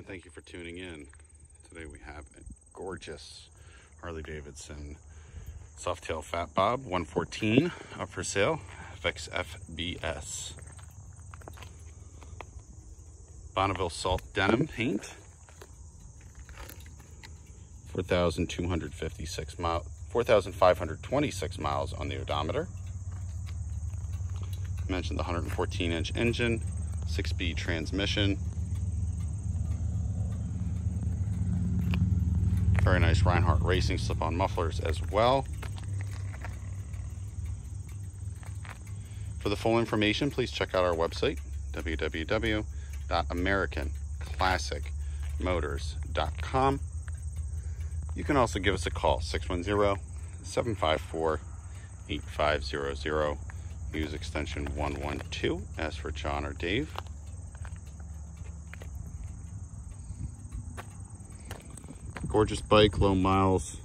and thank you for tuning in. Today we have a gorgeous Harley Davidson Softail Fat Bob 114 up for sale, FXFBS. Bonneville Salt Denim Paint, 4,256 miles, 4,526 miles on the odometer. I mentioned the 114 inch engine, six-speed transmission, Very nice Rinehart Racing slip-on mufflers as well. For the full information, please check out our website, www.americanclassicmotors.com. You can also give us a call, 610-754-8500. Use extension 112, as for John or Dave. Gorgeous bike, low miles.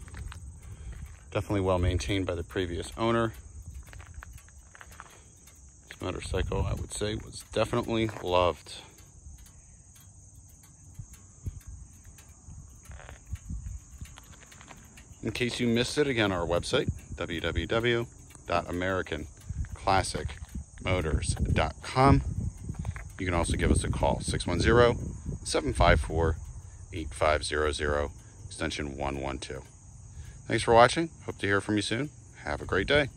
Definitely well maintained by the previous owner. This motorcycle, I would say, was definitely loved. In case you missed it, again, our website, www.americanclassicmotors.com. You can also give us a call, 610 754 8500 extension 112. Thanks for watching. Hope to hear from you soon. Have a great day.